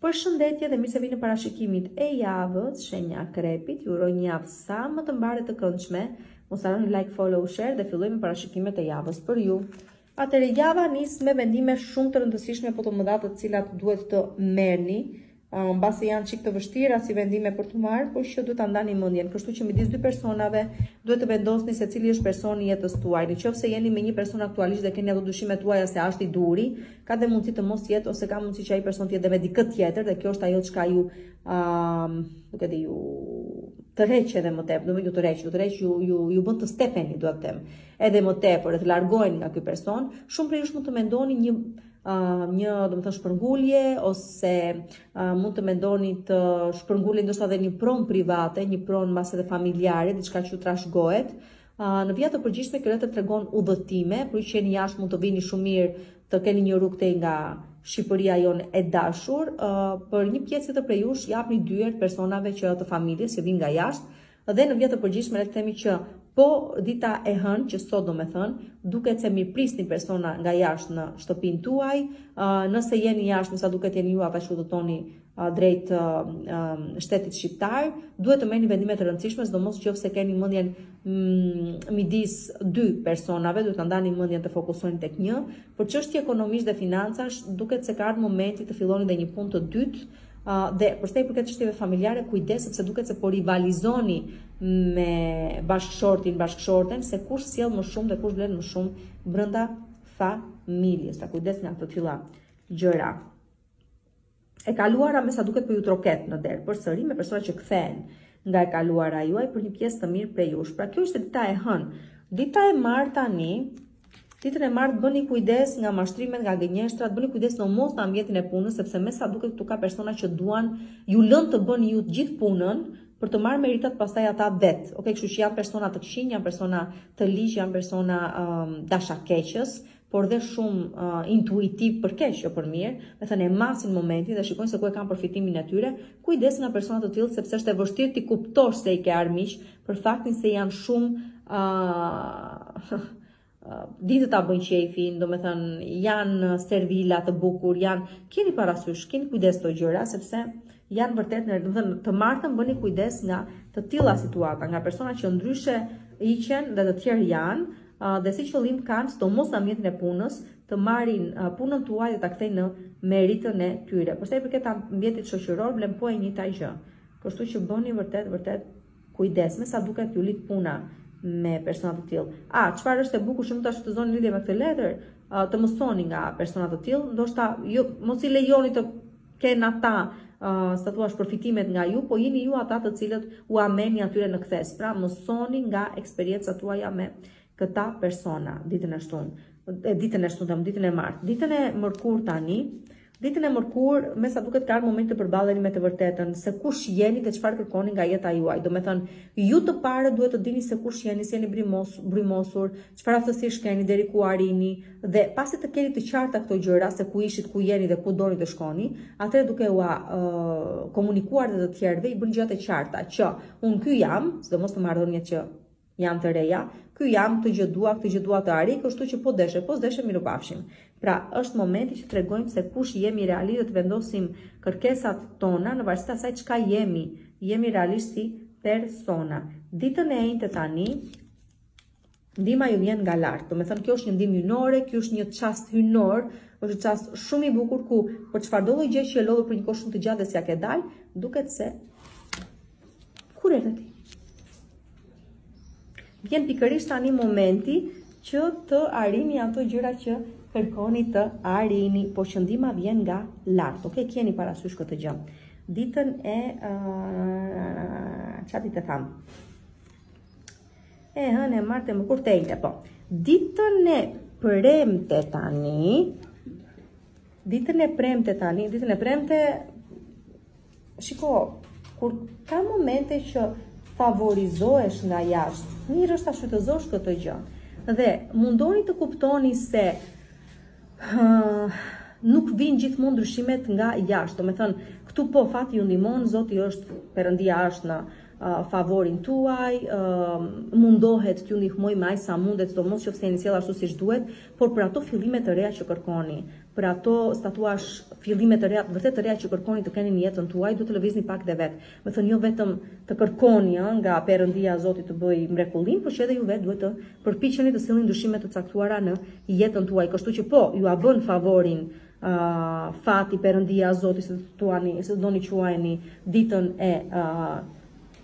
Përshëndetje dhe mirë se vini në parashikimin e javës, shenja e Akrepit, ju uroj një javë sa më të mbarë e të këndshme, mos harroni like, follow, share dhe fillojmë me parashikimet e javës për ju. Atëherë java nis me vendime shumë të rëndësishme po të mëdha të cilat duhet të merrni, mbase janë çik të vështira si vendime për t'u marrë, por që duhet ta ndani mendjen. Kështu që midis dy personave duhet të vendosni se cili është personi i jetës tuaj. Në qoftë se jeni me një person aktualisht dhe keni ato dyshimet tuaja se është i duhuri, Ka dhe mundësi të mos jetë ose ka mundësi që ai person të jetë dhe me dikë tjetër dhe kjo është ajo çka ju ëm nuk e di ju tërheq edhe më tepër, do t'ju tërheq, ju tërheq ju ju ju bën të stepeni, dua të them, edhe më tepër, të largoheni nga ky person, shumë prej jush mund të mendoni një uh, një, domethënë, shpërngulje ose uh, mund të mendoni të shpërnguleni ndoshta edhe një pronë private, një pronë mbase edhe familjare, diçka që ju trashëgohet, Në vija të përgjithshme kjo letër tregon udhëtime, për ju që jeni jashtë mund të vini shumë mirë të keni një rrugë tej nga Shqipëria jonë e dashur. Për një pjesë tjetër prej jush i hapni dyert personave që të familjes që vijnë nga jashtë dhe në vija të përgjithshme le të themi që po dita e hënë që sot domethënë, duket se mirëprisni persona nga jashtë në shtëpinë tuaj, nëse jeni jashtë, me sa duket jeni ju ata që udhëtoni drejt shtetit shqiptar, duhet të merrni vendime të rëndësishme, sidomos në qoftë se keni mendjen mm, midis dy personave, duhet ta ndani mendjen të fokusoheni tek një. Për çështje ekonomish dhe financash, duket se ka ardhur momenti të filloni dhe një punë të dytë, dhe për sa i përket çështjeve familjare, kujdes sepse duket se po rivalizoni me bashkëshortin, bashkëshorten se kush sjell më shumë dhe kush vlen më shumë brenda familjes. Pra kujdes nga këto të tilla gjëra. e kaluara me sa duket po ju troket në derë përsëri me persona që kthehen nga e kaluara juaj për një pjesë të mirë prej jush. Pra kjo është dita e hënë. Dita e martë tani, ditën e martë bëni kujdes nga mashtrimet, nga gënjeshtrat, bëni kujdes sidomos në ambientin e punës, sepse me sa duket këtu ka persona që duan t'ju lënë të bëni ju të gjithë punën, për të marrë meritat pastaj ata vetë. Okej, kështu që janë persona të këqinj, janë persona të ligj, janë persona um, dashakeqës, por dhe shumë uh, intuitivë për keq jo për mirë, domethënë e masin momentin dhe shikojnë se ku e kanë përfitimin e tyre, kujdes nga persona të tillë sepse është e vështirë t'i kuptosh se i ke armiq për faktin se janë shumë uh, uh, dinë të ta bëjnë qejfin, domethënë, janë servila të bukur, janë, keni parasysh, keni kujdes këto gjëra, sepse Janë vërtet në, do të të martën bëni kujdes nga të tilla situata, nga persona që ndryshe hiqen dhe të tjerë janë, dhe si qëllim kanë sidomos në ambientin e punës të marrin punën tuaj dhe ta kthejnë në meritën e tyre. Përsa i përket ambientit shoqëror, vlen po e njëjta gjë. Kështu që bëni vërtet vërtet Kujdes me sa duket ju lidh puna me persona të tillë. A, çfarë është e bukur që mund ta shfrytëzoni lidhje me këtë letër, të mësoni nga persona të tillë, ndoshta ju mos i lejoni të kenë ata uh, si të thuash përfitimet nga ju, po jeni ju ata të cilët ua merrni atyre në kthesë. Pra mësoni nga eksperiencat tuaja me këta persona ditën e shtunë, ditën e shtunë, ditën e martë, ditën e mërkurë tani, Ditën e mërkurë, me sa duket ka ardhë momenti të përballeni me të vërtetën, se kush jeni dhe çfarë kërkoni nga jeta juaj. Domethënë, ju të parët duhet të dini se kush jeni, si jeni brymosur, çfarë aftësish keni, deri ku arrini, dhe pasi të keni të qarta këto gjëra, se ku ishit, ku jeni dhe ku doni të shkoni, atëherë duke ua komunikuar dhe të tjerëve, i bën gjërat të qarta, që unë ky jam, sidomos te marrëdhëniet që Janë të reja, ky jam, këtë gjë dua, këtë gjë dua të arrij, kështu që po deshe, po s'deshe mirupafshim. Pra, është momenti që tregojmë se kush jemi realisht dhe të vendosim kërkesat tona në varësi të asaj çka jemi, jemi realisht si persona. Ditën e enjte tani ndihma ju vjen nga lart. Domethënë kjo është një ndihmë hyjnore, ky është një çast hyjnor, është një çast shumë i bukur ku për çfarëdo gjë që je lodhur për një kohë shumë të gjatë dhe s'ja ke dalë, duket se Ku je ti? Vjen pikërisht tani momenti që të arrini ato gjëra që kërkoni të arrini, po që ndihma vjen nga lart. Okej, keni parasysh këtë gjë. Ditën e ça dite thamë? E hënë e martë mërkurë, të enjte, po. Ditën e premte tani, ditën e premte tani, ditën e premte Shiko, kur ka momente që favorizohesh nga jashtë, mirë është ta shfrytëzosh këtë gjë. Dhe mundohuni të kuptoni se nuk vijnë gjithmonë ndryshimet nga jashtë. Domethënë, këtu po fati ju ndihmon, Zoti është Perëndia është në favorin tuaj, mundohet t'ju ndihmojë me aq sa mundet, sidomos qoftë se jeni sjellë ashtu siç duhet, por për ato fillime të reja që kërkoni, për ato si të thuash fillime të reja, vërtet të reja që kërkoni të keni në jetën tuaj, duhet të lëvizni pak dhe vetë. Me thënë jo vetëm të kërkoni ë nga Perëndia Zoti të bëjë mrekullinë, por që edhe ju vetë duhet të përpiqeni të sillni ndryshime të caktuara në jetën tuaj. Kështu që po, jua bën favorin uh, fati Perëndia Zoti si të doni quajeni ditën e uh,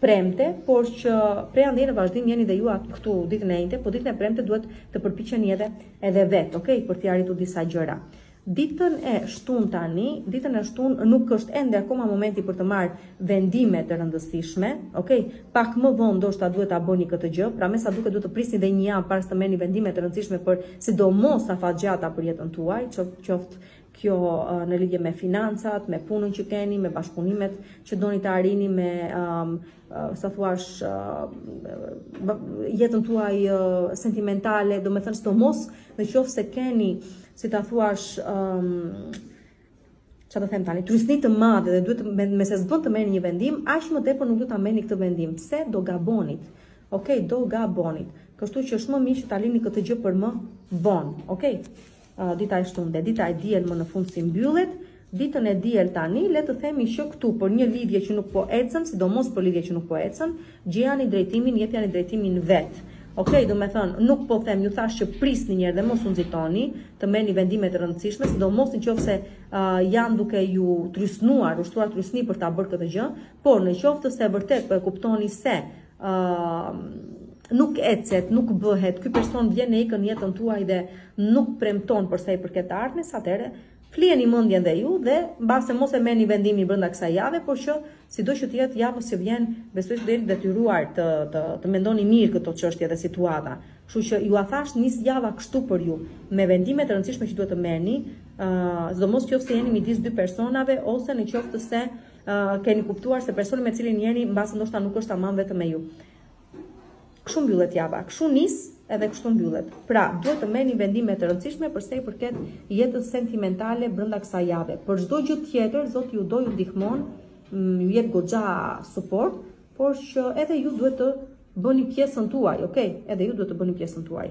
premte, por që prej andej në vazhdim jeni dhe ju ata, këtu ditën e enjte, po ditën e premte duhet të përpiqeni edhe edhe vet, ok, për të arritur disa gjëra. Ditën e shtunë tani, ditën e shtunë nuk është ende akoma momenti për të marrë vendime të rëndësishme, ok, pak më vonë ndoshta duhet ta bëni këtë gjë, pra me sa duket duhet të prisni dhe një javë para se të merrni vendime të rëndësishme për sidomos afatgjata për jetën tuaj, qoftë Kjo në lidhje me financat, me punën që keni, me bashkëpunimet që doni të arrini me si ta thuash jetën tuaj sentimentale, domethënë sidomos në qoftë se keni, si ta thuash ça të them tani, trysni të madhe dhe duhet me, me se s'bën të merrni një vendim, aq më tepër nuk duhet ta merrni këtë vendim, se do gabonit, ok, do gabonit, kështu që është më mirë që ta lini këtë gjë për më vonë, ok? Dita e shtunë, dita e diel më në fund si mbyllet, ditën e diel tani le të themi që këtu për një lidhje që nuk po ecën, sidomos për lidhje që nuk po ecën, gjejani drejtimin, jepjani drejtimin vet. Ok, domethënë, nuk po them, ju thashë që prisni njëherë dhe mos u nxitoni, të merrni vendime të rëndësishme, sidomos në qoftë se uh, janë duke ju trysnuar, ushtruar trysni për ta bërë këtë gjë, Por në qoftë se vërtet po e kuptoni se nuk ecet, nuk bëhet, ky person vjen e ikën në jetën tuaj dhe nuk premton për sa i përket ardhmes, atëherë flieni mendjen dhe ju dhe mbase mos e merrni vendimin brenda kësaj jave, por që sido që të jetë javës që vjen, besoj se do jeni të detyruar të t'i mendoni mirë këto çështje dhe situata. Kështu që jua thashë nis java kështu për ju, me vendime të rëndësishme që duhet të merrni, ëh, uh, sidomos nëse jeni midis dy personave ose në qoftë se keni kuptuar se personi me të cilin jeni mbase ndoshta nuk është tamam vetëm me ju. Kështu mbyllet java, kështu nis edhe kështu mbyllet. Pra, duhet të merrni vendime të rëndësishme për sa i përket jetës sentimentale brenda kësaj jave. Për çdo gjë tjetër, Zoti ju do ju ndihmon, mm, ju jep goxha suport, por që edhe ju duhet të bëni pjesën tuaj, okay? Edhe ju duhet të bëni pjesën tuaj.